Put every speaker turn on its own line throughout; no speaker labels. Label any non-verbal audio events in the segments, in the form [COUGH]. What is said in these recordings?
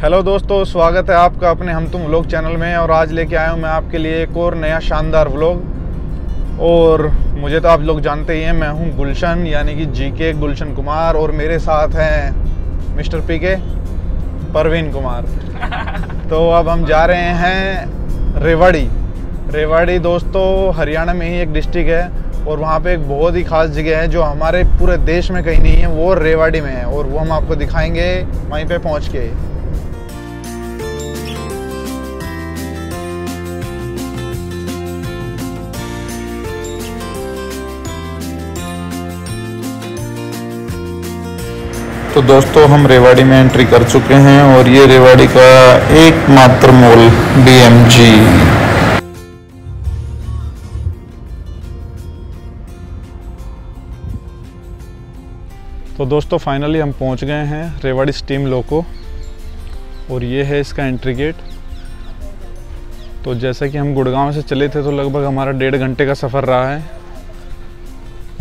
Hello दोस्तों, स्वागत है आपका अपने हम तुम व्लॉग चैनल में और आज लेके आया हूँ मैं आपके लिए एक और नया शानदार व्लॉग और मुझे तो आप लोग जानते ही हैं, मैं हूँ गुलशन, यानी कि जीके गुलशन कुमार और मेरे साथ हैं मिस्टर पी के परवीन कुमार। तो अब हम जा रहे हैं रेवाड़ी। रेवाड़ी दोस्तों, हरियाणा में ही एक डिस्ट्रिक्ट है और वहाँ पे एक बहुत ही खास जगह है जो हमारे पूरे देश में कहीं नहीं है, वो रेवाड़ी में है और वो हम आपको दिखाएँगे, वहीं पे पहुँच के। तो दोस्तों, हम रेवाड़ी में एंट्री कर चुके हैं और ये रेवाड़ी का एकमात्र मॉल डीएमजी तो दोस्तों फाइनली हम पहुँच गए हैं रेवाड़ी स्टीम लोको और ये है इसका एंट्री गेट तो जैसा कि हम गुड़गांव से चले थे तो लगभग हमारा डेढ़ घंटे का सफ़र रहा है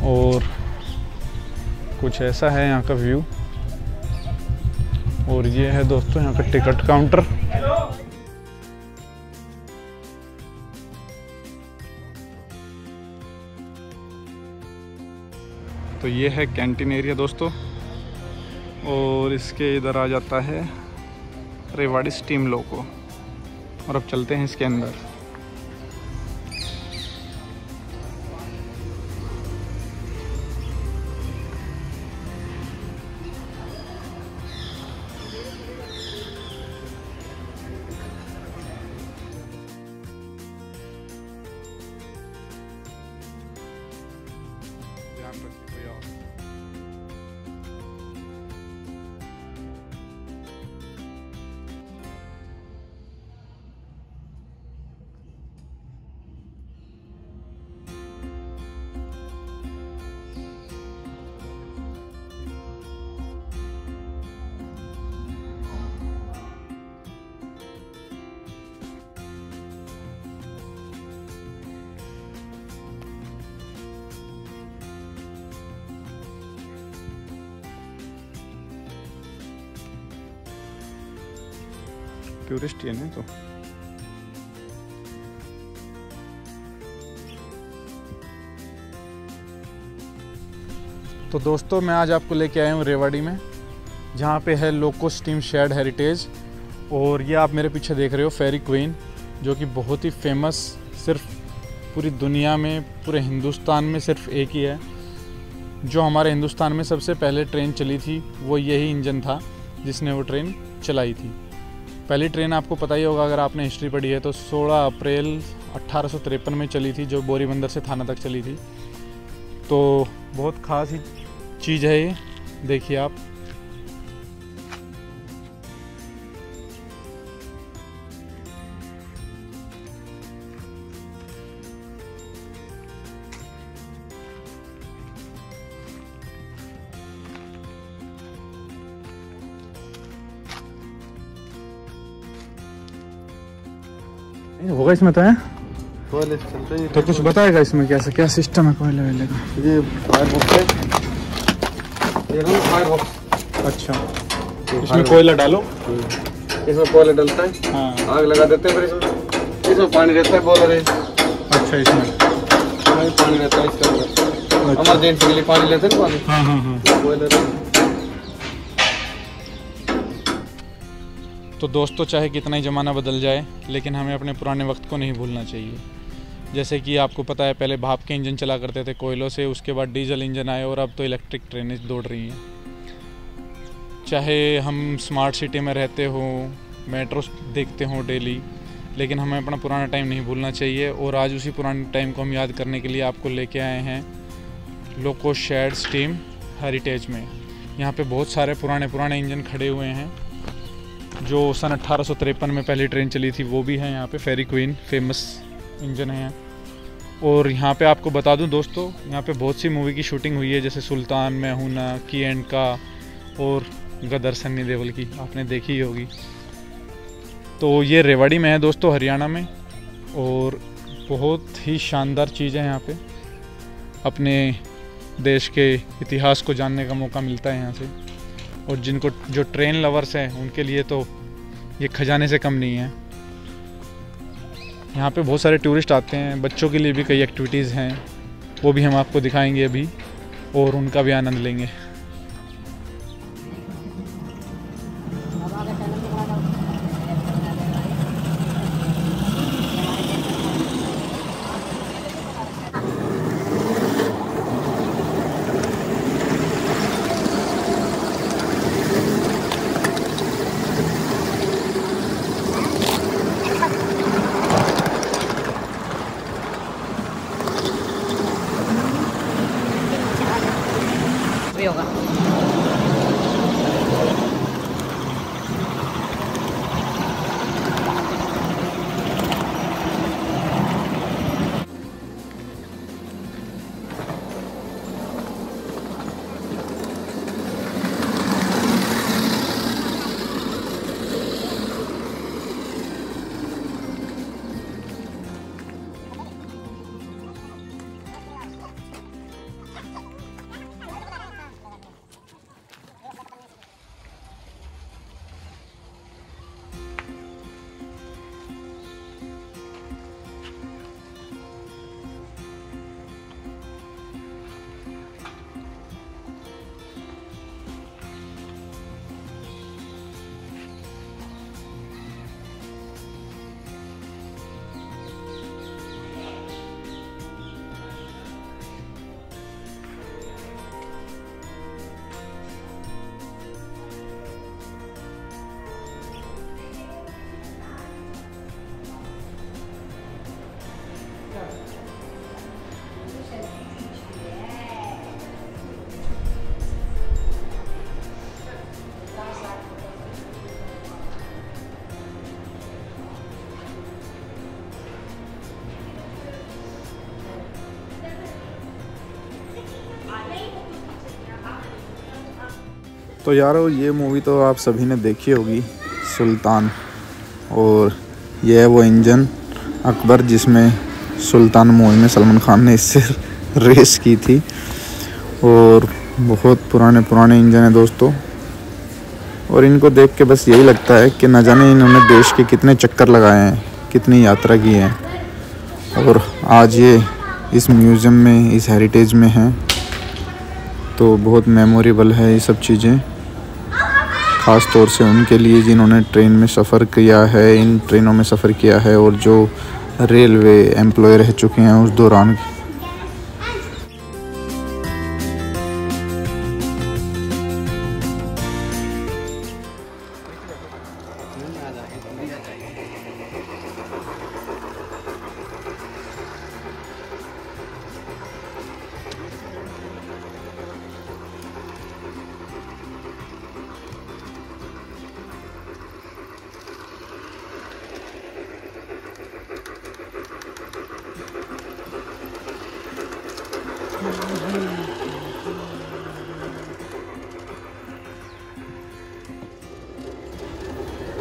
और कुछ ऐसा है यहाँ का व्यू और ये है दोस्तों यहाँ का टिकट काउंटर। तो ये है कैंटीन एरिया दोस्तों, और इसके इधर आ जाता है रेवाड़ी स्टीम लोको। और अब चलते हैं इसके अंदर। happen. टूरिस्ट ही है तो तो दोस्तों, मैं आज आपको लेके आया हूँ रेवाड़ी में, जहाँ पे है लोको स्टीम शेड हेरिटेज और ये आप मेरे पीछे देख रहे हो फेरी क्वीन जो कि बहुत ही फ़ेमस सिर्फ़ पूरी दुनिया में, पूरे हिंदुस्तान में सिर्फ़ एक ही है। जो हमारे हिंदुस्तान में सबसे पहले ट्रेन चली थी, वो यही इंजन था, जिसने वो ट्रेन चलाई थी। पहली ट्रेन आपको पता ही होगा अगर आपने हिस्ट्री पढ़ी है तो 16 अप्रैल अट्ठारह में चली थी जो बोरीबंदर से थाना तक चली थी। तो बहुत ख़ास ही चीज़ है ये देखिए आप। होगा इसमें तो है?
कोयले चलते
तो कुछ बताएगा इसमें कैसे क्या सिस्टम है कोयले वेले का
ये फायर बॉक्स है। ये फायर बॉक्स
अच्छा। इसमें कोयला डालो।
इसमें कोयला डलता है।
हाँ।
आग लगा देते हैं फिर इसमें। इसमें पानी रहता है बॉलर है।
अच्छा इसमें।
पानी रहता है इसके अंदर।
अच्छा।
इमरजेंसी के लिए पानी लेते हैं पानी?
हाँ हाँ हाँ।
बॉयलर
तो दोस्तों चाहे कितना ही ज़माना बदल जाए, लेकिन हमें अपने पुराने वक्त को नहीं भूलना चाहिए। जैसे कि आपको पता है, पहले भाप के इंजन चला करते थे कोयलों से, उसके बाद डीजल इंजन आए और अब तो इलेक्ट्रिक ट्रेनें दौड़ रही हैं। चाहे हम स्मार्ट सिटी में रहते हों, मेट्रो देखते हों डेली, लेकिन हमें अपना पुराना टाइम नहीं भूलना चाहिए और आज उसी पुराने टाइम को हम याद करने के लिए आपको लेके आए हैं लोको शेड स्टीम हेरिटेज में। यहाँ पे बहुत सारे पुराने पुराने इंजन खड़े हुए हैं। जो सन अट्ठारह में पहली ट्रेन चली थी, वो भी है यहाँ पे फेरी क्वीन फ़ेमस इंजन है और यहाँ पे आपको बता दूँ दोस्तों, यहाँ पे बहुत सी मूवी की शूटिंग हुई है, जैसे सुल्तान, मैं हूँ ना, की एंड का, और गदर सन्नी देवल की, आपने देखी ही होगी। तो ये रेवाड़ी में है दोस्तों, हरियाणा में, और बहुत ही शानदार चीज़ है यहाँ पे। अपने देश के इतिहास को जानने का मौका मिलता है यहाँ से। और जिनको जो ट्रेन लवर्स हैं, उनके लिए तो
ये खजाने से कम नहीं है। यहाँ पे बहुत सारे टूरिस्ट आते हैं, बच्चों के लिए भी कई एक्टिविटीज़ हैं, वो भी हम आपको दिखाएँगे अभी और उनका भी आनंद लेंगे।
तो यारो, ये मूवी तो आप सभी ने देखी होगी, सुल्तान। और ये है वो इंजन अकबर, जिसमें सुल्तान मूवी में सलमान खान ने इससे [LAUGHS] रेस की थी। और बहुत पुराने पुराने इंजन है दोस्तों। और इनको देख के बस यही लगता है कि न जाने इन्होंने देश के कितने चक्कर लगाए हैं, कितनी यात्रा की है। और आज ये इस म्यूज़ियम में, इस हेरिटेज में हैं। तो बहुत मेमोरेबल है ये सब चीज़ें। ख़ास तौर से उनके लिए जिन्होंने ट्रेन में सफ़र किया है, इन ट्रेनों में सफ़र किया है और जो रेलवे एम्प्लॉय रह चुके हैं उस दौरान।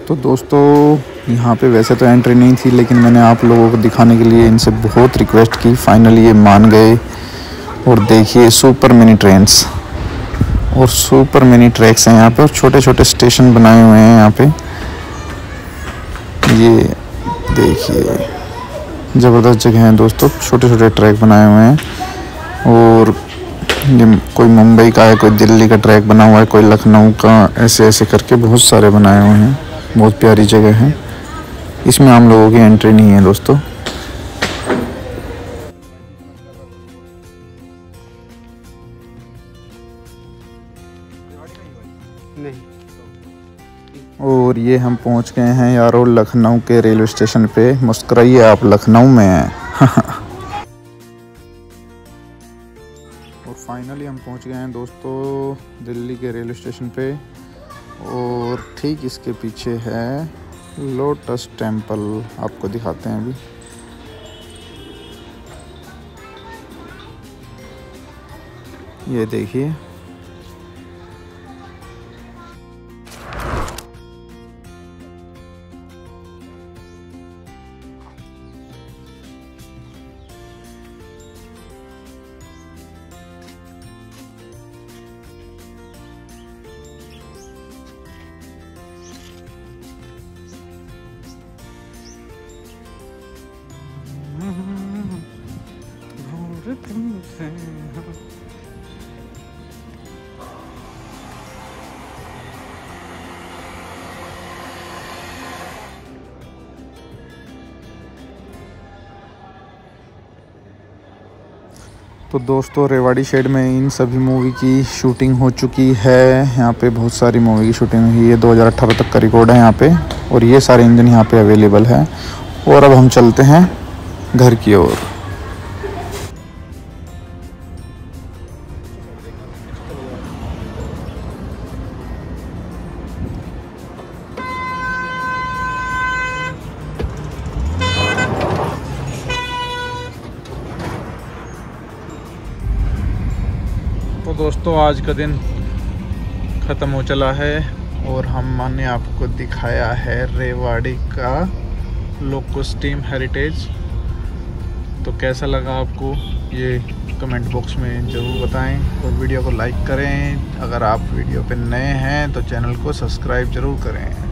तो दोस्तों, यहाँ पे वैसे तो एंट्री नहीं थी, लेकिन मैंने आप लोगों को दिखाने के लिए इनसे बहुत रिक्वेस्ट की। फाइनली ये मान गए। और देखिए सुपर मिनी ट्रेन्स और सुपर मिनी ट्रैक्स हैं यहाँ पे, और छोटे छोटे स्टेशन बनाए हुए हैं यहाँ पे। ये देखिए, ज़बरदस्त जगह है दोस्तों। छोटे छोटे ट्रैक बनाए हुए हैं। और ये कोई मुंबई का है, कोई दिल्ली का ट्रैक बना हुआ है, कोई लखनऊ का ऐसे ऐसे करके बहुत सारे बनाए हुए हैं। बहुत प्यारी जगह है। इसमें आम लोगों की एंट्री नहीं है दोस्तों। और ये हम पहुँच गए हैं यारो लखनऊ के रेलवे स्टेशन पे। मुस्कुराइए आप लखनऊ में। हैं [LAUGHS] और फाइनली हम पहुँच गए हैं दोस्तों दिल्ली के रेलवे स्टेशन पे। और ठीक इसके पीछे है लोटस टेंपल आपको दिखाते हैं अभी। ये देखिए।
तो दोस्तों, रेवाड़ी शेड में इन सभी मूवी की शूटिंग हो चुकी है। यहाँ पे बहुत सारी मूवी की शूटिंग हुई है। 2018 तक का रिकॉर्ड है यहाँ पे। और ये सारे इंजन यहाँ पे अवेलेबल है। और अब हम चलते हैं घर की ओर।
दोस्तों, आज का दिन ख़त्म हो चला है और हमने आपको दिखाया है रेवाड़ी का लोको स्टीम हेरिटेज तो कैसा लगा आपको ये कमेंट बॉक्स में ज़रूर बताएँ और वीडियो को लाइक करें। अगर आप वीडियो पर नए हैं तो चैनल को सब्सक्राइब ज़रूर करें।